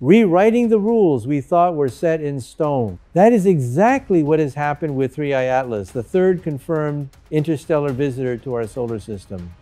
rewriting the rules we thought were set in stone. That is exactly what has happened with 3I Atlas, the third confirmed interstellar visitor to our solar system.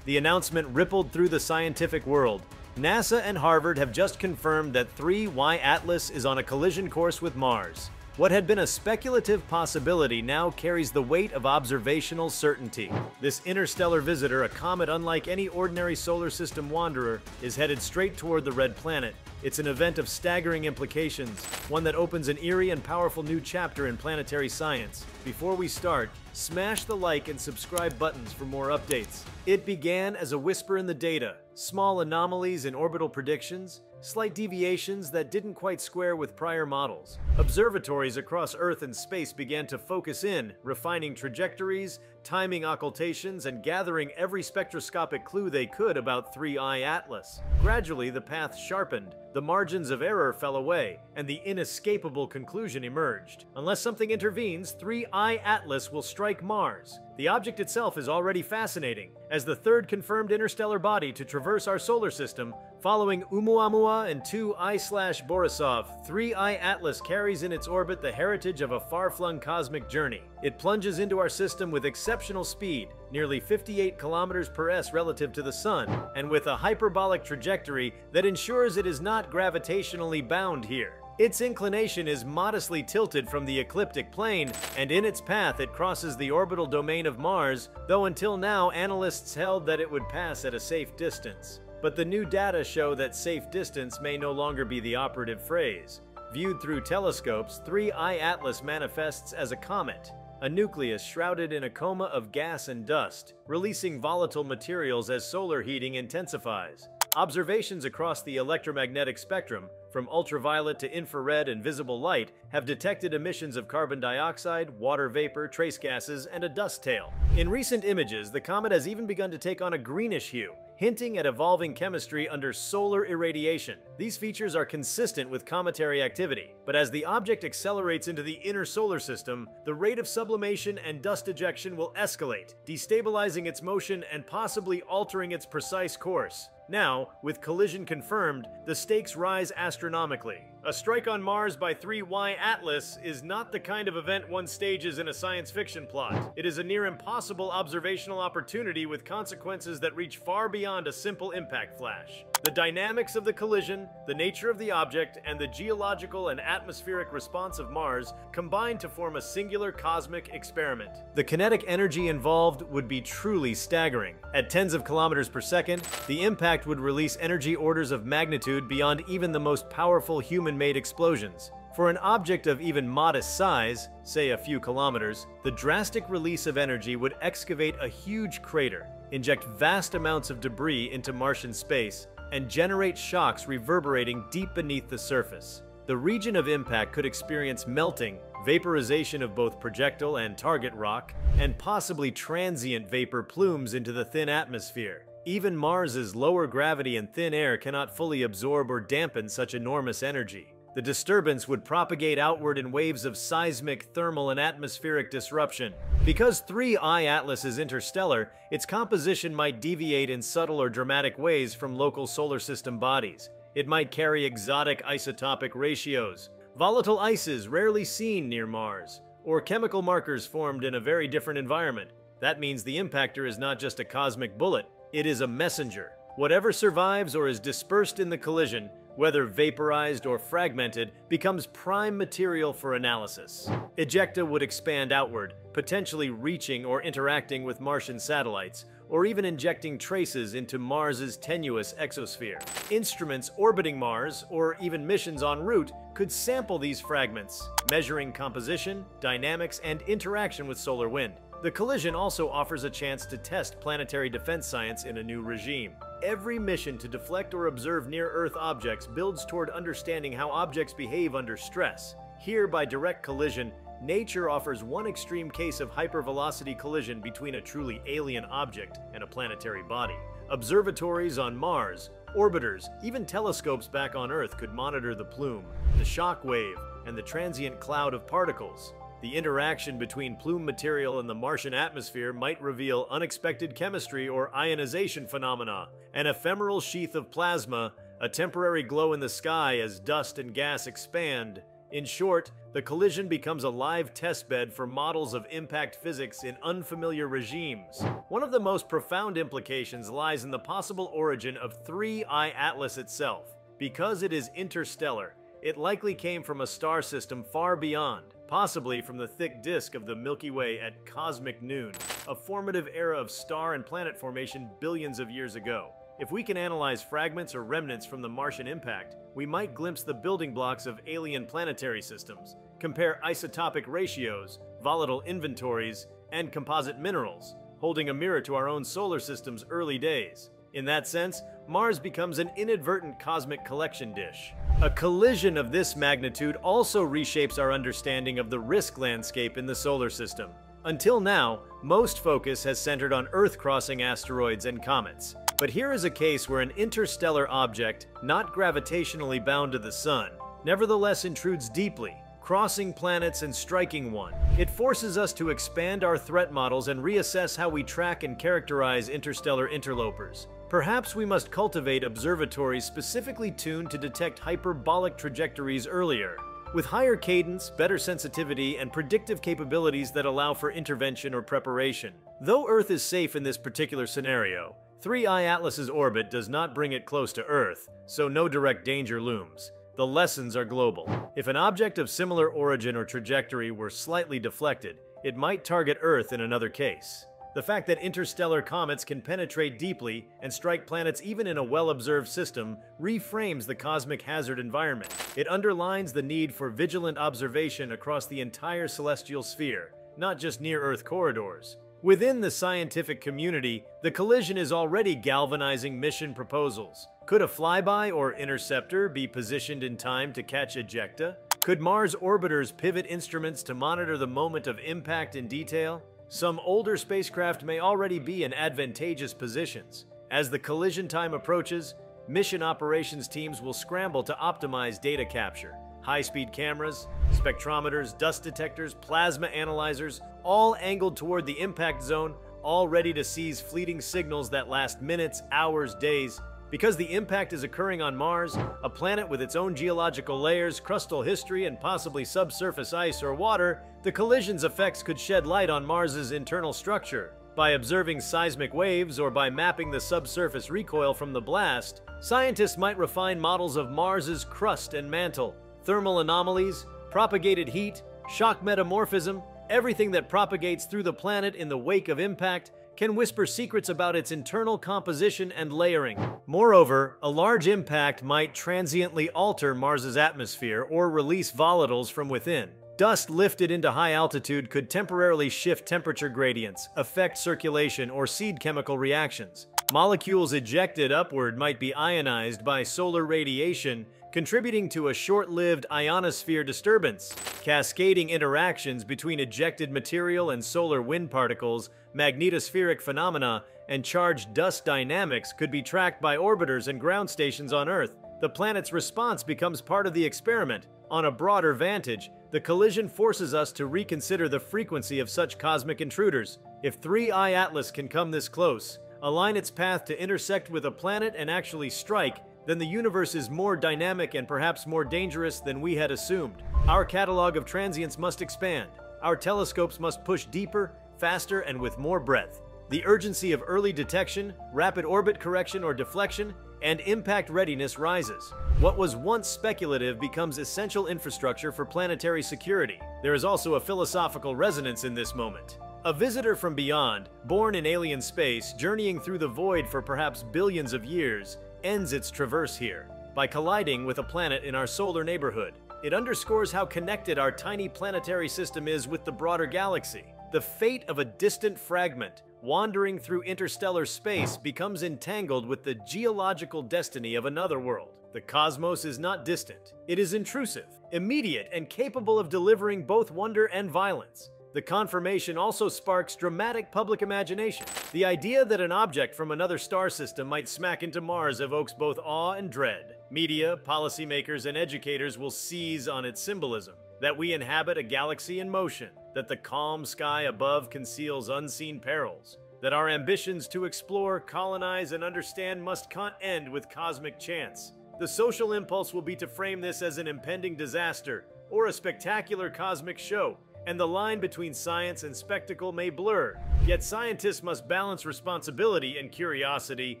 The announcement rippled through the scientific world. NASA and Harvard have just confirmed that 3I Atlas is on a collision course with Mars. What had been a speculative possibility now carries the weight of observational certainty. This interstellar visitor, a comet unlike any ordinary solar system wanderer, is headed straight toward the red planet. It's an event of staggering implications, one that opens an eerie and powerful new chapter in planetary science. Before we start, smash the like and subscribe buttons for more updates. It began as a whisper in the data, small anomalies in orbital predictions, slight deviations that didn't quite square with prior models. Observatories across Earth and space began to focus in, refining trajectories, timing occultations, and gathering every spectroscopic clue they could about 3I Atlas. Gradually, the path sharpened, the margins of error fell away, and the inescapable conclusion emerged. Unless something intervenes, 3I Atlas will strike Mars. The object itself is already fascinating. As the third confirmed interstellar body to traverse our solar system, following Oumuamua and 2I Borisov, 3I Atlas carries in its orbit the heritage of a far-flung cosmic journey. It plunges into our system with exceptional speed, nearly 58 kilometers per s relative to the Sun, and with a hyperbolic trajectory that ensures it is not gravitationally bound here. Its inclination is modestly tilted from the ecliptic plane, and in its path it crosses the orbital domain of Mars, though until now analysts held that it would pass at a safe distance. But the new data show that safe distance may no longer be the operative phrase. Viewed through telescopes, 3I Atlas manifests as a comet, a nucleus shrouded in a coma of gas and dust, releasing volatile materials as solar heating intensifies. Observations across the electromagnetic spectrum, from ultraviolet to infrared and visible light, have detected emissions of carbon dioxide, water vapor, trace gases, and a dust tail. In recent images, the comet has even begun to take on a greenish hue, hinting at evolving chemistry under solar irradiation. These features are consistent with cometary activity, but as the object accelerates into the inner solar system, the rate of sublimation and dust ejection will escalate, destabilizing its motion and possibly altering its precise course. Now, with collision confirmed, the stakes rise astronomically. A strike on Mars by 3I Atlas is not the kind of event one stages in a science fiction plot. It is a near impossible observational opportunity with consequences that reach far beyond a simple impact flash. The dynamics of the collision, the nature of the object, and the geological and atmospheric response of Mars combine to form a singular cosmic experiment. The kinetic energy involved would be truly staggering. At tens of kilometers per second, the impact would release energy orders of magnitude beyond even the most powerful human man-made explosions. For an object of even modest size, say a few kilometers, the drastic release of energy would excavate a huge crater, inject vast amounts of debris into Martian space, and generate shocks reverberating deep beneath the surface. The region of impact could experience melting, vaporization of both projectile and target rock, and possibly transient vapor plumes into the thin atmosphere. Even Mars's lower gravity and thin air cannot fully absorb or dampen such enormous energy. The disturbance would propagate outward in waves of seismic, thermal, and atmospheric disruption. Because 3I Atlas is interstellar, its composition might deviate in subtle or dramatic ways from local solar system bodies. It might carry exotic isotopic ratios, volatile ices rarely seen near Mars, or chemical markers formed in a very different environment. That means the impactor is not just a cosmic bullet, it is a messenger. Whatever survives or is dispersed in the collision, whether vaporized or fragmented, becomes prime material for analysis. Ejecta would expand outward, potentially reaching or interacting with Martian satellites, or even injecting traces into Mars's tenuous exosphere. Instruments orbiting Mars, or even missions en route, could sample these fragments, measuring composition, dynamics, and interaction with solar wind. The collision also offers a chance to test planetary defense science in a new regime. Every mission to deflect or observe near-Earth objects builds toward understanding how objects behave under stress. Here, by direct collision, nature offers one extreme case of hypervelocity collision between a truly alien object and a planetary body. Observatories on Mars, orbiters, even telescopes back on Earth could monitor the plume, the shock wave, and the transient cloud of particles. The interaction between plume material and the Martian atmosphere might reveal unexpected chemistry or ionization phenomena, an ephemeral sheath of plasma, a temporary glow in the sky as dust and gas expand. In short, the collision becomes a live testbed for models of impact physics in unfamiliar regimes. One of the most profound implications lies in the possible origin of 3I Atlas itself. Because it is interstellar, it likely came from a star system far beyond, possibly from the thick disk of the Milky Way at cosmic noon, a formative era of star and planet formation billions of years ago. If we can analyze fragments or remnants from the Martian impact, we might glimpse the building blocks of alien planetary systems, compare isotopic ratios, volatile inventories, and composite minerals, holding a mirror to our own solar system's early days. In that sense, Mars becomes an inadvertent cosmic collection dish. A collision of this magnitude also reshapes our understanding of the risk landscape in the solar system. Until now, most focus has centered on Earth-crossing asteroids and comets. But here is a case where an interstellar object, not gravitationally bound to the Sun, nevertheless intrudes deeply, crossing planets and striking one. It forces us to expand our threat models and reassess how we track and characterize interstellar interlopers. Perhaps we must cultivate observatories specifically tuned to detect hyperbolic trajectories earlier, with higher cadence, better sensitivity, and predictive capabilities that allow for intervention or preparation. Though Earth is safe in this particular scenario, 3I Atlas's orbit does not bring it close to Earth, so no direct danger looms. The lessons are global. If an object of similar origin or trajectory were slightly deflected, it might target Earth in another case. The fact that interstellar comets can penetrate deeply and strike planets even in a well-observed system reframes the cosmic hazard environment. It underlines the need for vigilant observation across the entire celestial sphere, not just near-Earth corridors. Within the scientific community, the collision is already galvanizing mission proposals. Could a flyby or interceptor be positioned in time to catch ejecta? Could Mars orbiters pivot instruments to monitor the moment of impact in detail? Some older spacecraft may already be in advantageous positions. As the collision time approaches, mission operations teams will scramble to optimize data capture high-speed cameras, spectrometers, dust detectors, plasma analyzers, all angled toward the impact zone, all ready to seize fleeting signals that last minutes, hours, days. Because the impact is occurring on Mars, a planet with its own geological layers, crustal history, and possibly subsurface ice or water, the collision's effects could shed light on Mars's internal structure. By observing seismic waves or by mapping the subsurface recoil from the blast, scientists might refine models of Mars's crust and mantle, thermal anomalies, propagated heat, shock metamorphism, everything that propagates through the planet in the wake of impact can whisper secrets about its internal composition and layering. Moreover, a large impact might transiently alter Mars's atmosphere or release volatiles from within. Dust lifted into high altitude could temporarily shift temperature gradients, affect circulation, or seed chemical reactions. Molecules ejected upward might be ionized by solar radiation contributing to a short-lived ionosphere disturbance. Cascading interactions between ejected material and solar wind particles, magnetospheric phenomena, and charged dust dynamics could be tracked by orbiters and ground stations on Earth. The planet's response becomes part of the experiment. On a broader vantage, the collision forces us to reconsider the frequency of such cosmic intruders. If 3I Atlas can come this close, align its path to intersect with a planet and actually strike, then the universe is more dynamic and perhaps more dangerous than we had assumed. Our catalog of transients must expand. Our telescopes must push deeper, faster, and with more breadth. The urgency of early detection, rapid orbit correction or deflection, and impact readiness rises. What was once speculative becomes essential infrastructure for planetary security. There is also a philosophical resonance in this moment. A visitor from beyond, born in alien space, journeying through the void for perhaps billions of years, ends its traverse here by colliding with a planet in our solar neighborhood. It underscores how connected our tiny planetary system is with the broader galaxy. The fate of a distant fragment wandering through interstellar space becomes entangled with the geological destiny of another world. The cosmos is not distant. It is intrusive, immediate, and capable of delivering both wonder and violence. The confirmation also sparks dramatic public imagination. The idea that an object from another star system might smack into Mars evokes both awe and dread. Media, policymakers, and educators will seize on its symbolism. That we inhabit a galaxy in motion, that the calm sky above conceals unseen perils, that our ambitions to explore, colonize, and understand must end with cosmic chance. The social impulse will be to frame this as an impending disaster or a spectacular cosmic show, and the line between science and spectacle may blur. Yet scientists must balance responsibility and curiosity,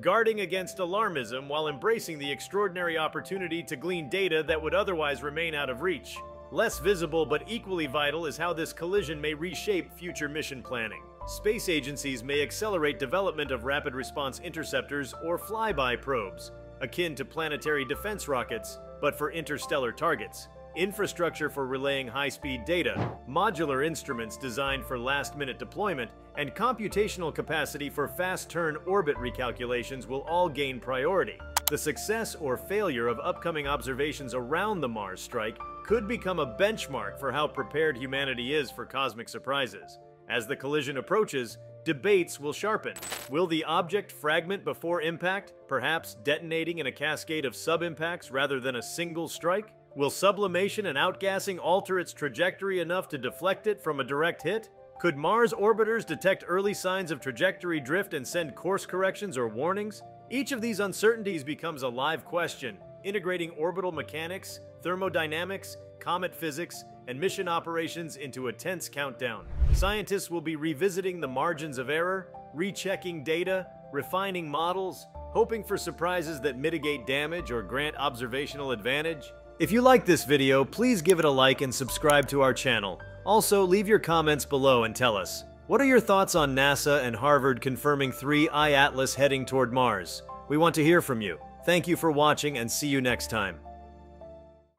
guarding against alarmism while embracing the extraordinary opportunity to glean data that would otherwise remain out of reach. Less visible but equally vital is how this collision may reshape future mission planning. Space agencies may accelerate development of rapid response interceptors or flyby probes, akin to planetary defense rockets, but for interstellar targets infrastructure for relaying high-speed data, modular instruments designed for last-minute deployment, and computational capacity for fast-turn orbit recalculations will all gain priority. The success or failure of upcoming observations around the Mars strike could become a benchmark for how prepared humanity is for cosmic surprises. As the collision approaches, debates will sharpen. Will the object fragment before impact, perhaps detonating in a cascade of sub-impacts rather than a single strike? Will sublimation and outgassing alter its trajectory enough to deflect it from a direct hit? Could Mars orbiters detect early signs of trajectory drift and send course corrections or warnings? Each of these uncertainties becomes a live question, integrating orbital mechanics, thermodynamics, comet physics, and mission operations into a tense countdown. Scientists will be revisiting the margins of error, rechecking data, refining models, hoping for surprises that mitigate damage or grant observational advantage. If you like this video, please give it a like and subscribe to our channel. Also, leave your comments below and tell us, what are your thoughts on NASA and Harvard confirming 3I Atlas heading toward Mars? We want to hear from you. Thank you for watching and see you next time.